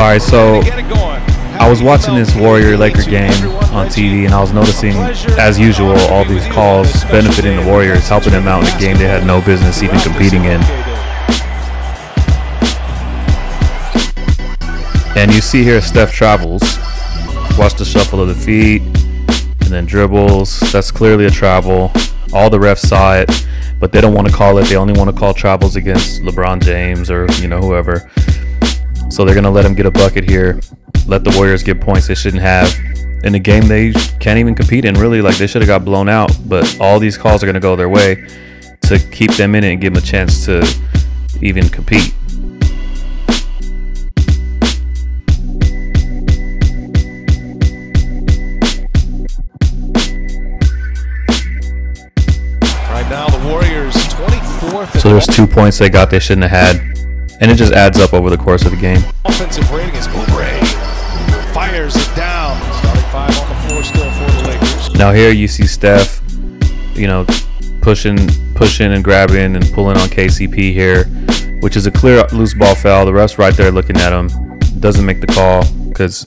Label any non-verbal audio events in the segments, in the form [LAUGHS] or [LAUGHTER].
All right, so I was watching this Warrior Laker game on TV, and I was noticing, as usual, all these calls benefiting the Warriors, helping them out in a game they had no business even competing in. And you see here Steph travels. Watch the shuffle of the feet, and then dribbles. That's clearly a travel. All the refs saw it, but they don't want to call it. They only want to call travels against LeBron James or you know whoever. So they're gonna let him get a bucket here. Let the Warriors get points they shouldn't have in a game they can't even compete in. Really, like they should have got blown out. But all these calls are gonna go their way to keep them in it and give them a chance to even compete. Right now, the Warriors 24th. So there's two points they got they shouldn't have had, and it just adds up over the course of the game. Offensive rating is Oubre. Fires it down. Starting five on the floor still for the Lakers. Now here you see Steph, you know, pushing, pushing and grabbing and pulling on KCP here, which is a clear loose ball foul. The refs right there looking at him, doesn't make the call because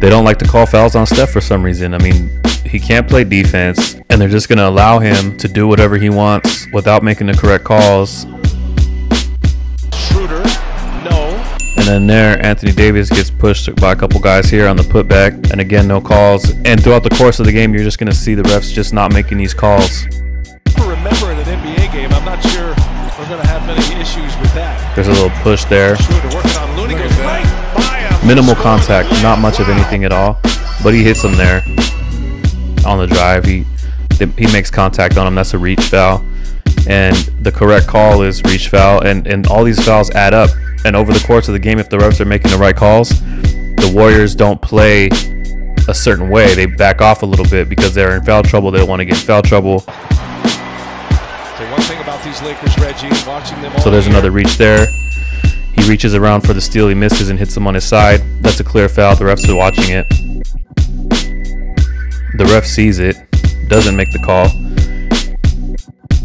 they don't like to call fouls on Steph for some reason. I mean, he can't play defense, and they're just gonna allow him to do whatever he wants without making the correct calls. And then there, Anthony Davis gets pushed by a couple guys here on the putback, and again, no calls. And throughout the course of the game, you're just gonna see the refs just not making these calls. Remember in an NBA game, I'm not sure we're going to have many issues with that. There's a little push there. Schroeder working on Looney goes right by him. minimal contact, not much of anything at all, but he hits him there on the drive. He he makes contact on him. That's a reach foul, and the correct call is reach foul. And and all these fouls add up. And over the course of the game, if the refs are making the right calls, the Warriors don't play a certain way. They back off a little bit because they're in foul trouble. They don't want to get in foul trouble. So one thing about these Lakers, Reggie, watching them all So there's another reach there. He reaches around for the steal. He misses and hits him on his side. That's a clear foul. The refs are watching it. The ref sees it, doesn't make the call.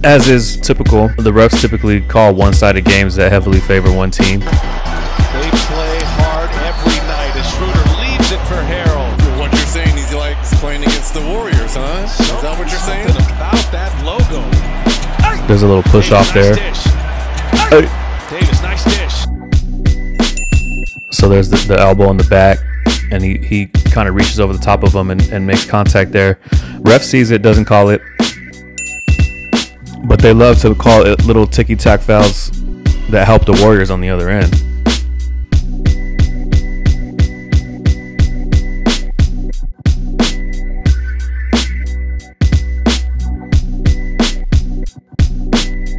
As is typical, the refs typically call one-sided games that heavily favor one team. They play hard every night as Schroeder leaves it for Harrell. What you're saying is he likes playing against the Warriors, huh? Is that what you're saying? About that logo. There's a little push off there. Davis, nice dish. So there's the, the elbow in the back, and he, he kind of reaches over the top of him and, and makes contact there. Ref sees it, doesn't call it, but they love to call it little ticky tack fouls that help the Warriors on the other end.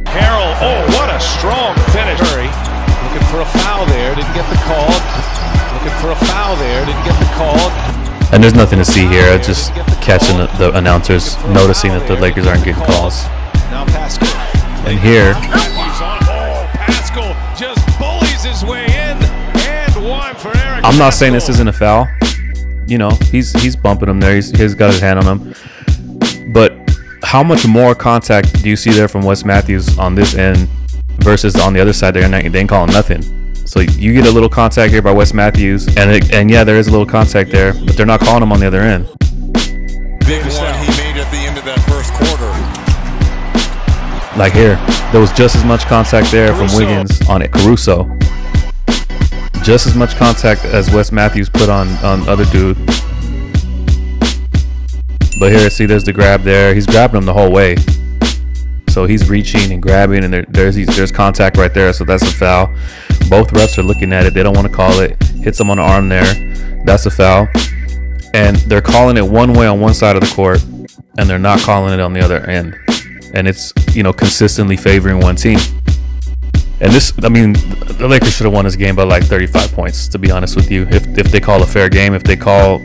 Harrell, oh, what a strong finish. Murray looking for a foul there, didn't get the call. Looking for a foul there, didn't get the call. And there's nothing to see here. Just catching the, the announcers noticing that the Lakers aren't getting calls. And here. I'm not saying this isn't a foul. You know, he's he's bumping him there. He's, he's got his hand on him. But how much more contact do you see there from Wes Matthews on this end versus on the other side? They're not, they ain't calling nothing. So you get a little contact here by Wes Matthews, and it, and yeah, there is a little contact there, but they're not calling him on the other end. Big one he made at the end of that first quarter. Like here, there was just as much contact there from Wiggins on it. Caruso, just as much contact as Wes Matthews put on on other dude. But here, see, there's the grab there. He's grabbing him the whole way. So he's reaching and grabbing, and there, there's there's contact right there. So that's a foul. Both refs are looking at it. They don't want to call it. Hits him on the arm there. That's a foul. And they're calling it one way on one side of the court, and they're not calling it on the other end. And it's you know consistently favoring one team. And this, I mean, the Lakers should have won this game by like 35 points. To be honest with you, if if they call a fair game, if they call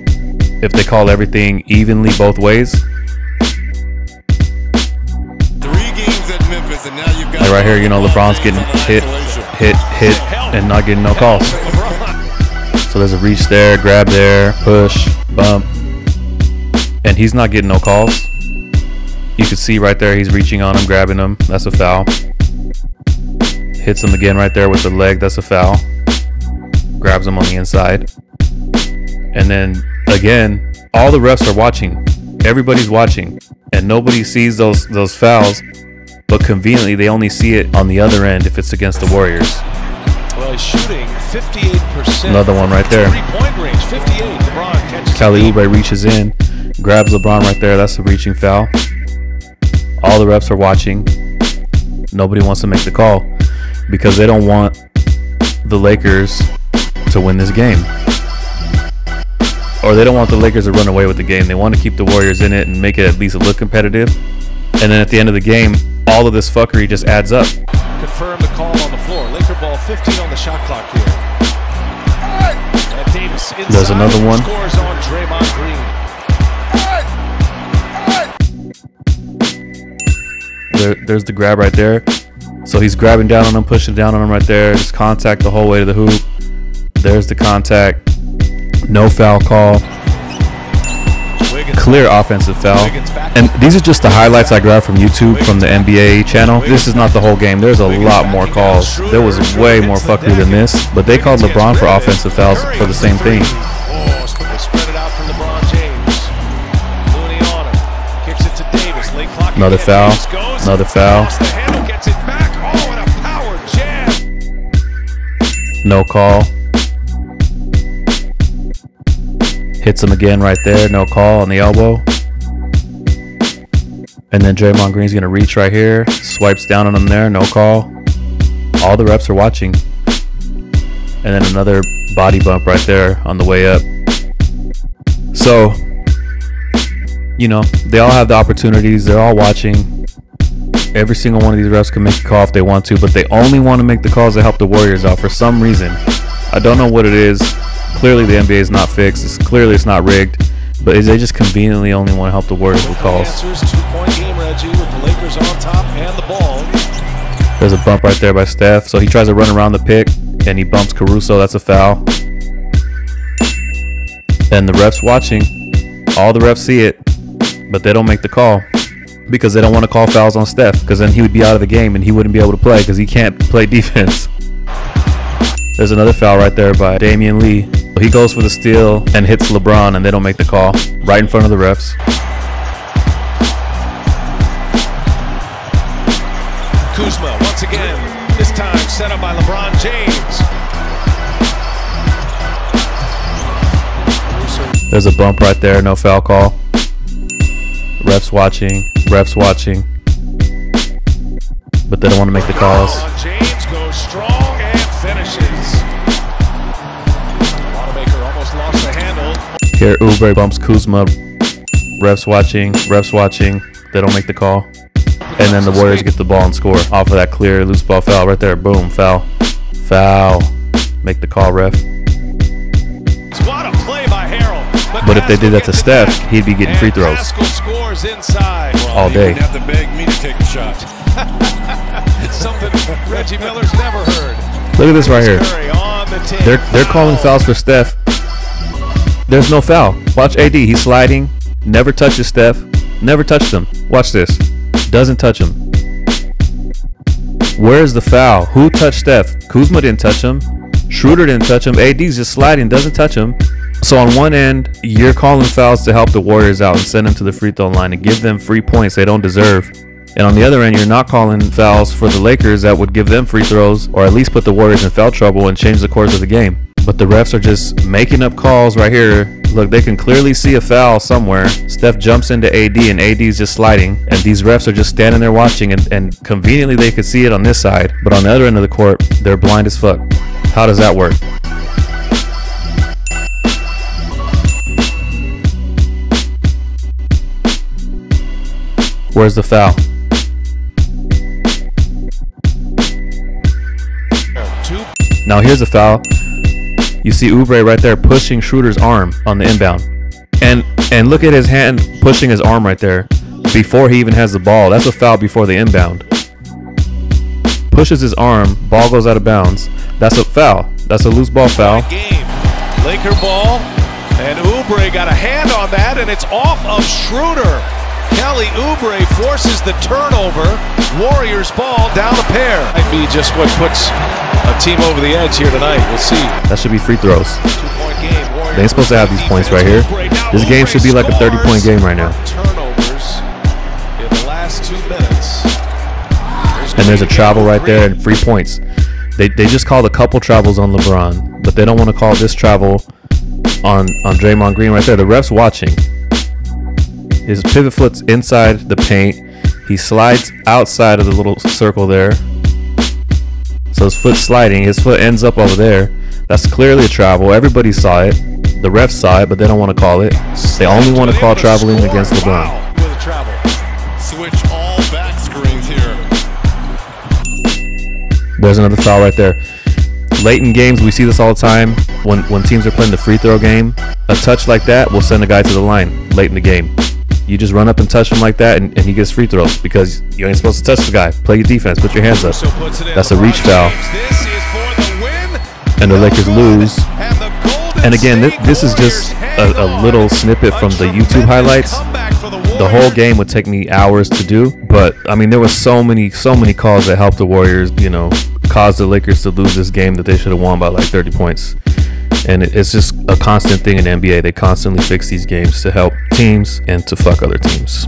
if they call everything evenly both ways, Three games at Memphis, and now you've got like right here, you know, LeBron's getting hit, hit, hit, and not getting no calls. So there's a reach there, grab there, push, bump, and he's not getting no calls. You can see right there, he's reaching on him, grabbing him. That's a foul. Hits him again right there with the leg. That's a foul. grabs him on the inside. And then again, all the refs are watching. Everybody's watching, and nobody sees those those fouls. But conveniently, they only see it on the other end if it's against the Warriors. Well, he's shooting 58%. Another one right there. Range, 58. LeBron Kelly Oubre reaches in, grabs LeBron right there. That's a reaching foul. All the refs are watching. Nobody wants to make the call because they don't want the Lakers to win this game. Or they don't want the Lakers to run away with the game. They want to keep the Warriors in it and make it at least look competitive. And then at the end of the game, all of this fuckery just adds up. Confirm the call on the floor. Laker ball 15 on the shot clock here. Davis There's another one. Scores on Draymond Green. There, there's the grab right there. So he's grabbing down on him, pushing down on him right there. Just contact the whole way to the hoop. There's the contact. No foul call. Clear offensive foul. And these are just the highlights I grabbed from YouTube from the NBA channel. This is not the whole game. There's a lot more calls. There was way more fuckery than this. But they called LeBron for offensive fouls for the same thing. Sp- they spread it out for LeBron James. Looney on him. Kicks it to Davis. Late clock Another foul. Another foul. Lost the handle. Gets it back. Oh, and a power jam. No call. Hits him again right there. No call on the elbow. And then Draymond Green's gonna reach right here. Swipes down on him there. No call. All the reps are watching. And then another body bump right there on the way up. So, you know, they all have the opportunities. They're all watching. Every single one of these refs can make a call if they want to, but they only want to make the calls that help the Warriors out for some reason. I don't know what it is. Clearly, the NBA is not fixed. It's clearly it's not rigged, but is they just conveniently only want to help the Warriors with calls. Answers two-point game, Reggie, with the Lakers on top and the ball. There's a bump right there by Steph, so he tries to run around the pick and he bumps Caruso. That's a foul. And the refs watching. All the refs see it, but they don't make the call because they don't want to call fouls on Steph because then he would be out of the game and he wouldn't be able to play because he can't play [LAUGHS] defense. There's another foul right there by Damion Lee. He goes for the steal and hits LeBron and they don't make the call right in front of the refs. Kuzma once again, this time set up by LeBron James. There's a bump right there, no foul call. Refs watching, refs watching. But they don't want to make the calls. Oh, James goes strong and finishes. Wanamaker almost lost the handle. Here, Oubre bumps Kuzma. Refs watching, refs watching. They don't make the call. And then the Warriors get the ball and score off of that clear loose ball foul right there. Boom, foul. Foul. Make the call, ref. But if they did that to Steph, he'd be getting free throws. All day. have me to take a shot. [LAUGHS] Something Reggie Miller's never heard. Look at this right here. Curry on the tee. They're they're calling oh. fouls for Steph. There's no foul. Watch AD. He's sliding. Never touches Steph. Never touched him. Watch this. Doesn't touch him. Where's the foul? Who touched Steph? Kuzma didn't touch him. Schroeder didn't touch him. AD's just sliding. Doesn't touch him. So on one end, you're calling fouls to help the Warriors out and send them to the free throw line and give them free points they don't deserve. And on the other end, you're not calling fouls for the Lakers that would give them free throws or at least put the Warriors in foul trouble and change the course of the game. But the refs are just making up calls right here. Look, they can clearly see a foul somewhere. Steph jumps into AD and AD's just sliding. And these refs are just standing there watching and, and conveniently they could see it on this side. But on the other end of the court, they're blind as fuck. How does that work? Where's the foul? Now here's the foul. You see Oubre right there pushing Schroeder's arm on the inbound. And and look at his hand pushing his arm right there before he even has the ball. That's a foul before the inbound. Pushes his arm, ball goes out of bounds. That's a foul. That's a loose ball foul. game. Laker ball. And Oubre got a hand on that, and it's off of Schroeder. Kelly Oubre forces the turnover. Warriors ball down a pair. Might be just what puts a team over the edge here tonight. We'll see. That should be free throws. They ain't supposed to have these points right here. This game should be like a 30 point game right now. Turnovers in the last two minutes. And there's a travel right there and free points. They, they just called a couple travels on LeBron, but they don't want to call this travel on on Draymond Green right there. The ref's watching. His pivot foot's inside the paint. He slides outside of the little circle there. So his foot's sliding. His foot ends up over there. That's clearly a travel. Everybody saw it. The refs saw it, but they don't want to call it. They only want to call traveling against LeBron. Wow, with a travel. Switch all back screens here. There's another foul right there. Late in games, we see this all the time. When when teams are playing the free throw game, a touch like that will send a guy to the line late in the game. You just run up and touch him like that, and, and he gets free throws because you ain't supposed to touch the guy. Play your defense. Put your hands up. So puts it in. That's a reach foul. James. This is for the win. And the Lakers lose. And, the Golden And again, thi- this is just a- a little snippet from the YouTube highlights. the whole game would take me hours to do, but I mean, there was so many, so many calls that helped the Warriors. You know, caused the Lakers to lose this game that they should have won by like 30 points. And it's just a constant thing in the NBA. They constantly fix these games to help teams and to fuck other teams.